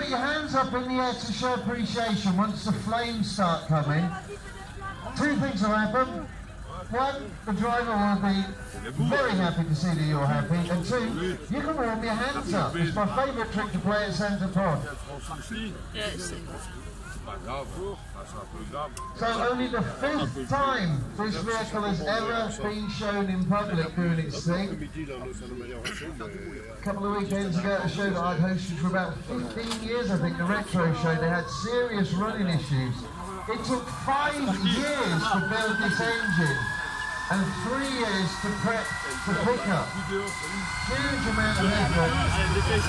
put your hands up in the air to show appreciation once the flames start coming. Two things will happen. One, the driver will be very happy to see that you're happy. And two, you can warm your hands up. It's my favourite trick to play at Pod. Yes. So only the fifth time this vehicle has ever been shown in public doing its thing. A couple of weekends ago at a show that I'd hosted for about 15 years, I think, the Retro Show, they had serious running issues. It took five years to build this engine and three years to prep to pick up. Huge amount of effort. This is